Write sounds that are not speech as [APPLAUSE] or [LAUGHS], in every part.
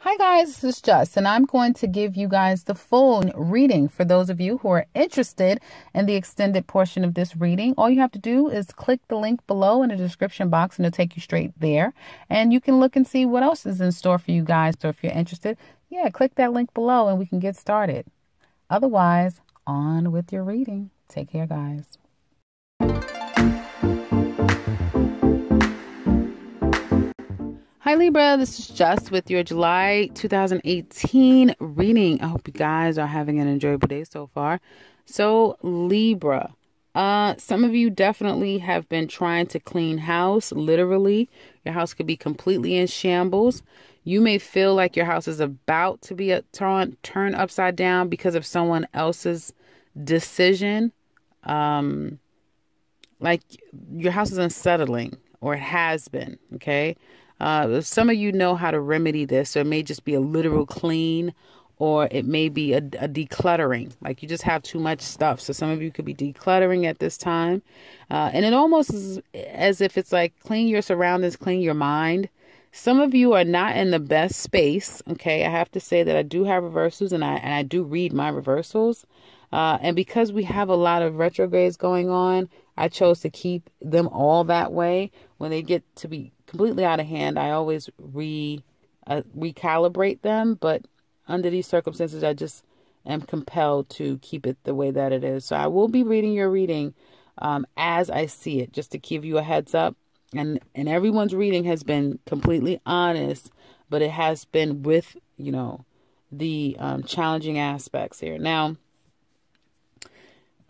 Hi guys, this is Juss, and I'm going to give you guys the full reading for those of you who are interested in the extended portion of this reading. All you have to do is click the link below in the description box and it'll take you straight there. And you can look and see what else is in store for you guys. So if you're interested, yeah, click that link below and we can get started. Otherwise, on with your reading. Take care, guys. Hi Libra, this is Juss with your July 2018 reading. I hope you guys are having an enjoyable day so far. So Libra, uh some of you definitely have been trying to clean house, literally. Your house could be completely in shambles. You may feel like your house is about to be a turn turn upside down because of someone else's decision. Um like your house is unsettling or it has been, okay? Uh, some of you know how to remedy this, so it may just be a literal clean or it may be a, a, decluttering. Like you just have too much stuff. So some of you could be decluttering at this time. Uh, and it almost is as if it's like clean your surroundings, clean your mind. Some of you are not in the best space. Okay. I have to say that I do have reversals and I, and I do read my reversals. Uh, and because we have a lot of retrogrades going on, I chose to keep them all that way. When they get to be completely out of hand, I always re uh, recalibrate them. But under these circumstances, I just am compelled to keep it the way that it is. So I will be reading your reading um, as I see it, just to give you a heads up. And and everyone's reading has been completely honest, but it has been with you know the um, challenging aspects here. Now,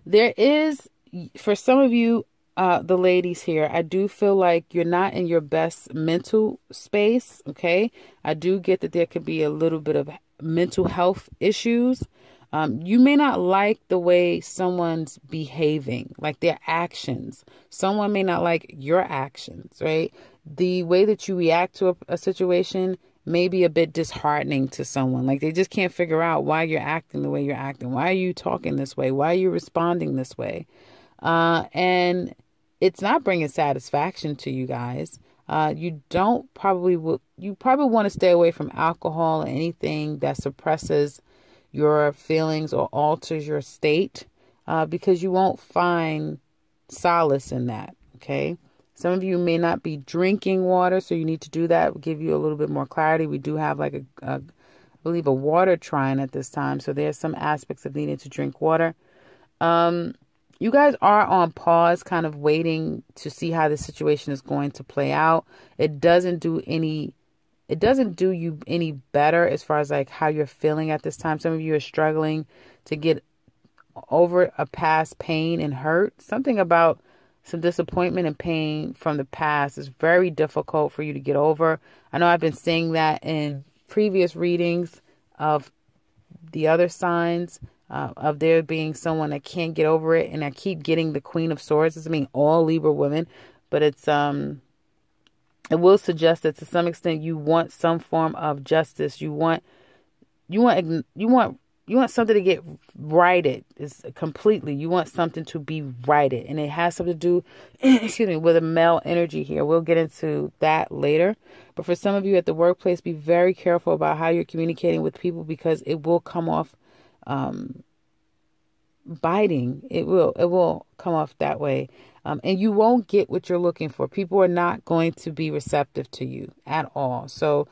there is for some of you uh, the ladies here, I do feel like you're not in your best mental space. Okay. I do get that there could be a little bit of mental health issues. Um, you may not like the way someone's behaving, like their actions. Someone may not like your actions, right? The way that you react to a, a situation may be a bit disheartening to someone. Like they just can't figure out why you're acting the way you're acting. Why are you talking this way? Why are you responding this way? Uh, and it's not bringing satisfaction to you guys. Uh, you don't probably will, you probably want to stay away from alcohol or anything that suppresses your feelings or alters your state uh, because you won't find solace in that. Okay. Some of you may not be drinking water, so you need to do that. We'll give you a little bit more clarity. We do have like a, a I believe a water trine at this time, so there's some aspects of needing to drink water. Um, you guys are on pause, kind of waiting to see how the situation is going to play out. It doesn't do any it doesn't do you any better as far as like how you're feeling at this time. Some of you are struggling to get over a past pain and hurt. Something about some disappointment and pain from the past is very difficult for you to get over. I know I've been seeing that in previous readings of the other signs uh, of there being someone that can't get over it, and I keep getting the Queen of Swords. I mean, all Libra women, but it's um, it will suggest that to some extent you want some form of justice. You want, you want, you want, you want something to get righted. Is completely. You want something to be righted, and it has something to do, [CLEARS THROAT] excuse me, with a male energy here. We'll get into that later. But for some of you at the workplace, be very careful about how you're communicating with people because it will come off um, biting. It will it will come off that way, um, and you won't get what you're looking for. People are not going to be receptive to you at all. So.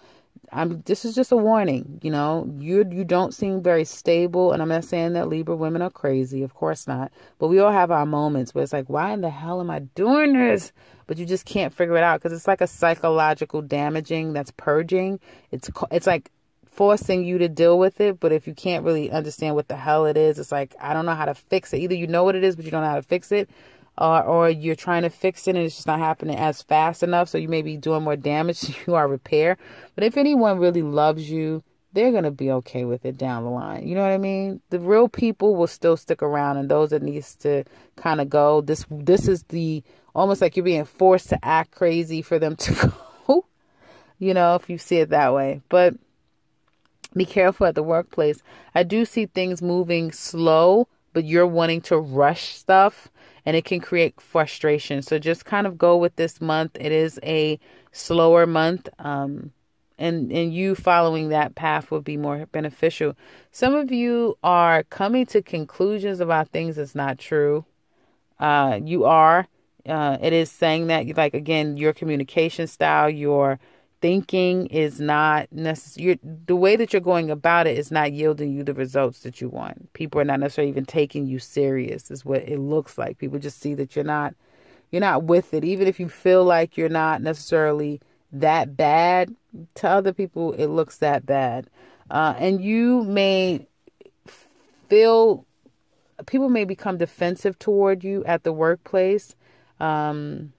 I'm, this is just a warning, you know. You you don't seem very stable, and I'm not saying that Libra women are crazy, of course not. But we all have our moments where it's like, why in the hell am I doing this? But you just can't figure it out because it's like a psychological damaging that's purging. It's it's like forcing you to deal with it. But if you can't really understand what the hell it is, it's like, I don't know how to fix it. Either you know what it is, but you don't know how to fix it, uh, or you're trying to fix it and it's just not happening as fast enough. So you may be doing more damage [LAUGHS] than you are repair. But if anyone really loves you, they're going to be okay with it down the line. You know what I mean? The real people will still stick around and those that needs to kind of go. This this is the almost like you're being forced to act crazy for them to [LAUGHS] go. you know, if you see it that way. But be careful at the workplace. I do see things moving slow, but you're wanting to rush stuff and it can create frustration. So just kind of go with this month. It is a slower month. Um, and and you following that path would be more beneficial. Some of you are coming to conclusions about things that's not true. Uh, you are. Uh, it is saying that, like again, your communication style, your thinking is not necessary. The way that you're going about it is not yielding you the results that you want. People are not necessarily even taking you serious. Is what it looks like. People just see that you're not, you're not with it. Even if you feel like you're not necessarily that bad to other people, it looks that bad. Uh, and you may feel people may become defensive toward you at the workplace. Um,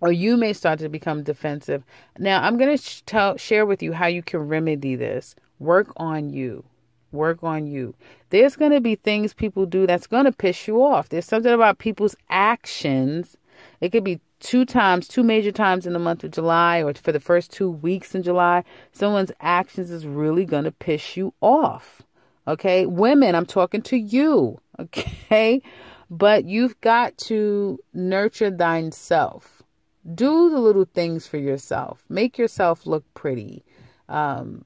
or you may start to become defensive. Now, I'm going to tell share with you how you can remedy this. Work on you. Work on you. There's going to be things people do that's going to piss you off. There's something about people's actions. It could be two times, two major times in the month of July or for the first two weeks in July, someone's actions is really going to piss you off. Okay. Women, I'm talking to you. [LAUGHS] Okay. But you've got to nurture thine self. Do the little things for yourself. Make yourself look pretty. Um,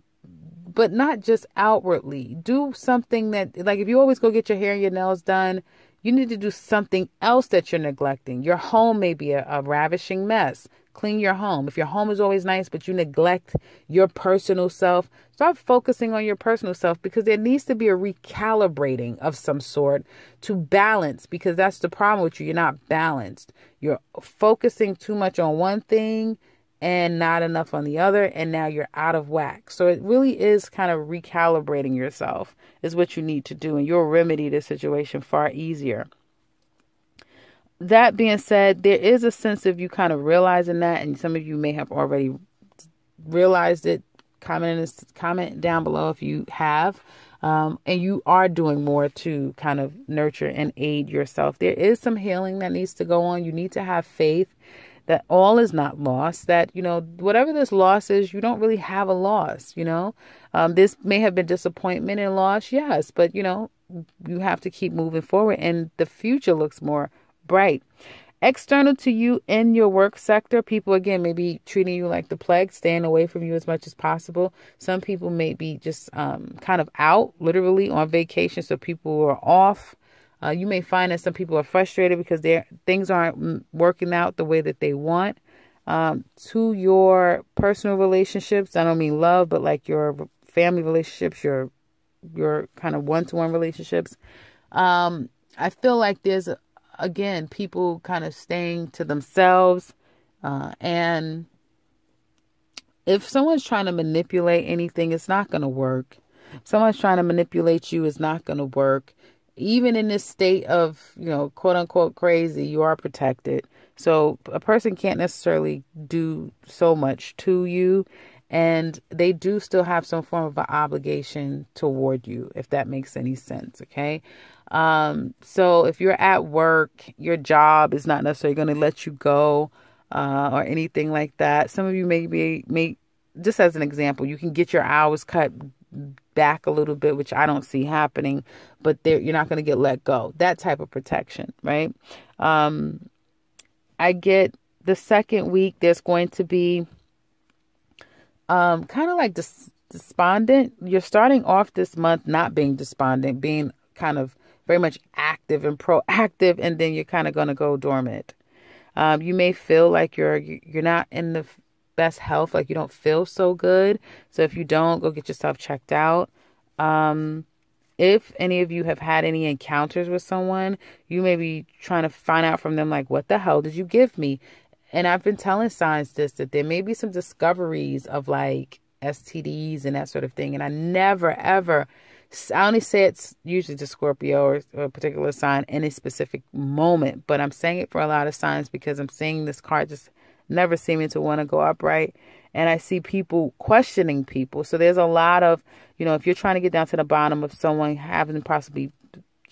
but not just outwardly. Do something that, like, if you always go get your hair and your nails done, you need to do something else that you're neglecting. Your home may be a, a, ravishing mess. Clean your home. If your home is always nice, but you neglect your personal self, start focusing on your personal self because there needs to be a recalibrating of some sort to balance because that's the problem with you. You're not balanced. You're focusing too much on one thing and not enough on the other and now you're out of whack. So it really is kind of recalibrating yourself is what you need to do and you'll remedy the situation far easier. That being said there is a sense of you kind of realizing that and some of you may have already realized it. Comment comment down below if you have um, and you are doing more to kind of nurture and aid yourself there is some healing that needs to go on you need to have faith that all is not lost, that, you know, whatever this loss is, you don't really have a loss, you know. Um, this may have been disappointment and loss, yes, but, you know, you have to keep moving forward and the future looks more bright. External to you in your work sector, people again may be treating you like the plague, staying away from you as much as possible. Some people may be just um, kind of out, literally on vacation, so people are off. Uh, you may find that some people are frustrated because their things aren't working out the way that they want. Um, to your personal relationships, I don't mean love, but like your family relationships, your your kind of one to one relationships. Um, I feel like there's again people kind of staying to themselves, uh, and if someone's trying to manipulate anything, it's not going to work. If someone's trying to manipulate you, it's not going to work even in this state of, you know, quote unquote crazy, you are protected. So a person can't necessarily do so much to you. And they do still have some form of an obligation toward you, if that makes any sense. Okay. Um, so if you're at work, your job is not necessarily going to let you go uh, or anything like that. Some of you may be, may, just as an example, you can get your hours cut back a little bit, which I don't see happening, but there you're not going to get let go. That type of protection, right? Um, I get the second week, there's going to be um, kind of like dis- despondent. You're starting off this month not being despondent, being kind of very much active and proactive, and then you're kind of going to go dormant. Um, you may feel like you're you're not in the best health, like you don't feel so good. So if you don't, go get yourself checked out. Um, if any of you have had any encounters with someone, you may be trying to find out from them, like, what the hell did you give me? And I've been telling signs this that there may be some discoveries of like STDs and that sort of thing. And I never, ever, I only say it's usually to Scorpio or, a particular sign in a specific moment, but I'm saying it for a lot of signs because I'm seeing this card just never seeming to want to go upright. And I see people questioning people. So there's a lot of, you know, if you're trying to get down to the bottom of someone having possibly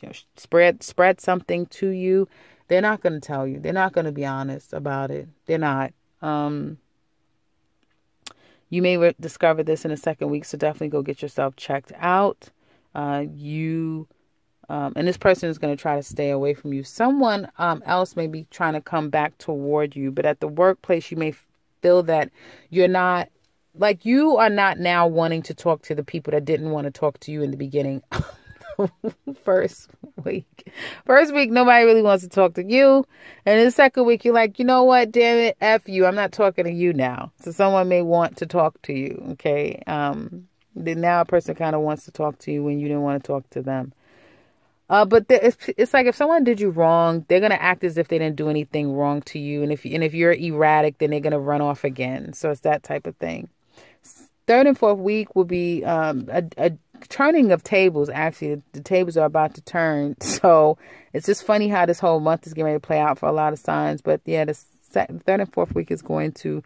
you know, spread spread something to you, they're not going to tell you. They're not going to be honest about it. They're not. Um, you may re- discover this in the second week, so definitely go get yourself checked out. Uh, you um, and this person is going to try to stay away from you. Someone um, else may be trying to come back toward you, but at the workplace, you may feel that you're not like you are not now wanting to talk to the people that didn't want to talk to you in the beginning. [LAUGHS] first week. First week, nobody really wants to talk to you. And the second week, you're like, you know what? Damn it. F you. I'm not talking to you now. So someone may want to talk to you. Okay. Um, then now a person kind of wants to talk to you when you didn't want to talk to them. Uh, but the, it's, it's like if someone did you wrong, they're gonna act as if they didn't do anything wrong to you, and if and if you're erratic, then they're gonna run off again. So it's that type of thing. Third and fourth week will be um, a, a turning of tables. Actually, the, the, tables are about to turn, [LAUGHS] so it's just funny how this whole month is getting ready to play out for a lot of signs. But yeah, the third and fourth week is going to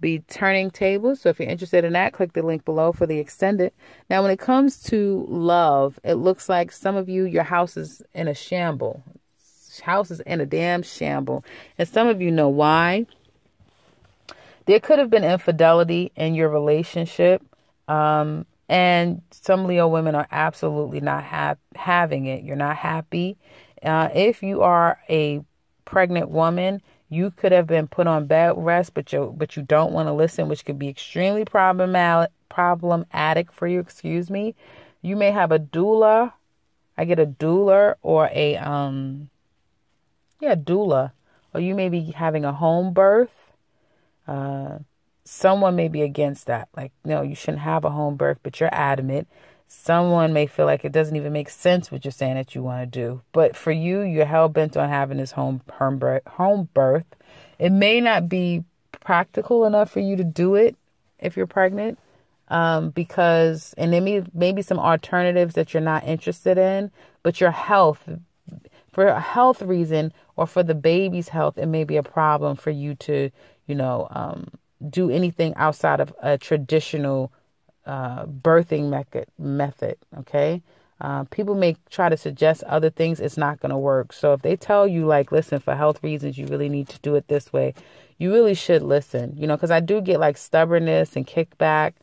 be turning tables. So if you're interested in that, click the link below for the extended. Now, when it comes to love, it looks like some of you, your house is in a shamble. House is in a damn shamble. And some of you know why. There could have been infidelity in your relationship. Um, and some Leo women are absolutely not ha- having it. You're not happy. Uh, if you are a pregnant woman, you could have been put on bed rest, but you but you don't want to listen, which could be extremely problematic problematic for you. Excuse me. You may have a doula. I get a doula or a um, yeah, doula, or you may be having a home birth. Uh, someone may be against that. Like, no, you shouldn't have a home birth, but you're adamant. Someone may feel like it doesn't even make sense what you're saying that you want to do. But for you, you're hell bent on having this home home birth, home birth. It may not be practical enough for you to do it if you're pregnant. Um, because and there may maybe some alternatives that you're not interested in, but your health for a health reason or for the baby's health, it may be a problem for you to, you know, um, do anything outside of a traditional uh, birthing method. Method, okay. Uh, people may try to suggest other things. It's not going to work. So if they tell you, like, listen, for health reasons, you really need to do it this way, you really should listen. You know, because I do get like stubbornness and kickback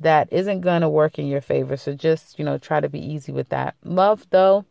that isn't going to work in your favor. So just you know, try to be easy with that. Love though,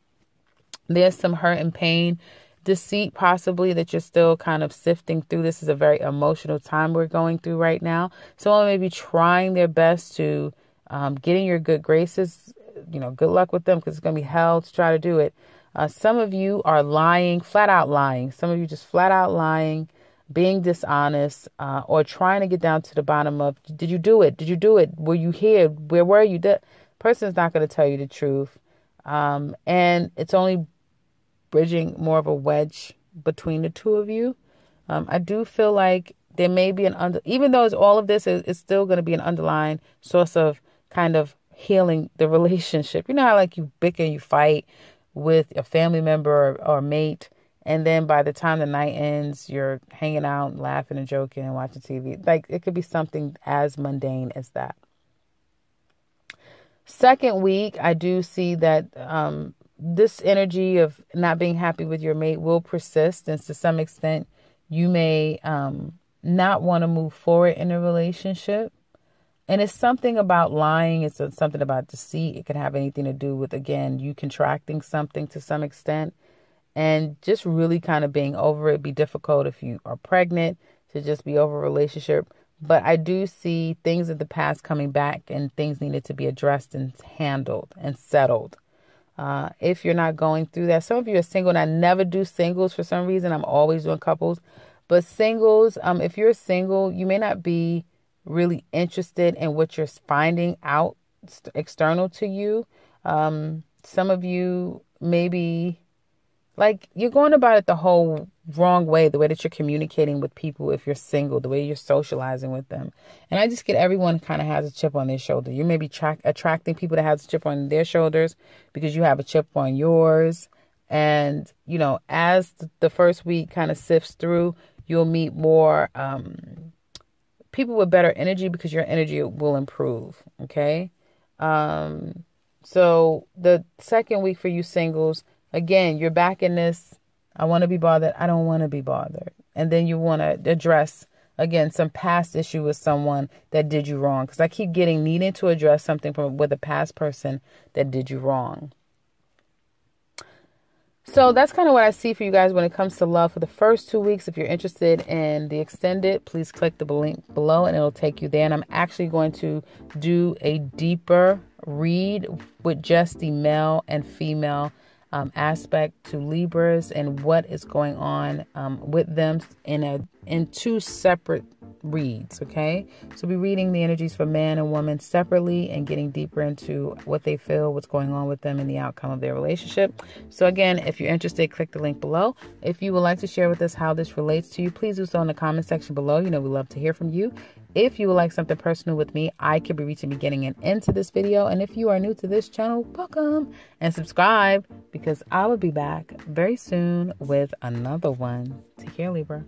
there's some hurt and pain deceit possibly that you're still kind of sifting through. This is a very emotional time we're going through right now. Someone may be trying their best to um, get in your good graces. You know, good luck with them because it's going to be hell to try to do it. Uh, some of you are lying, flat out lying. Some of you just flat out lying, being dishonest, uh, or trying to get down to the bottom of did you do it? Did you do it? Were you here? Where were you? The person's not going to tell you the truth. Um, and it's only bridging more of a wedge between the two of you. Um, I do feel like there may be an under, even though it's all of this is, is still going to be an underlying source of kind of healing the relationship. You know how like you bicker, you fight with a family member or, or mate, and then by the time the night ends, you're hanging out, laughing and joking and watching TV. Like it could be something as mundane as that. Second week, I do see that um, this energy of not being happy with your mate will persist, and to some extent, you may um, not want to move forward in a relationship. And it's something about lying, it's something about deceit. It can have anything to do with, again, you contracting something to some extent and just really kind of being over it. Be difficult if you are pregnant to just be over a relationship. But I do see things of the past coming back and things needed to be addressed and handled and settled. Uh, if you're not going through that, some of you are single, and I never do singles for some reason. I'm always doing couples. But singles, um, if you're single, you may not be really interested in what you're finding out external to you. Um, some of you maybe like you're going about it the whole wrong way, the way that you're communicating with people if you're single, the way you're socializing with them. And I just get everyone kind of has a chip on their shoulder. You may be tra- attracting people that has a chip on their shoulders because you have a chip on yours. And, you know, as the first week kind of sifts through, you'll meet more um, people with better energy because your energy will improve. Okay. Um, so the second week for you singles, again, you're back in this. I want to be bothered. I don't want to be bothered. And then you want to address again some past issue with someone that did you wrong because i keep getting needing to address something from with a past person that did you wrong So that's kind of what I see for you guys when it comes to love for the first two weeks. If you're interested in the extended, please click the link below and it'll take you there. And I'm actually going to do a deeper read with just the male and female um, aspect to Libras and what is going on um, with them in a in two separate reads. Okay, so be reading the energies for man and woman separately and getting deeper into what they feel, what's going on with them, and the outcome of their relationship. So again, if you're interested, click the link below. If you would like to share with us how this relates to you, please do so in the comment section below. You know we love to hear from you. If you would like something personal with me, I could be reaching beginning and end to this video. And if you are new to this channel, welcome and subscribe because I will be back very soon with another one. Take care, Libra.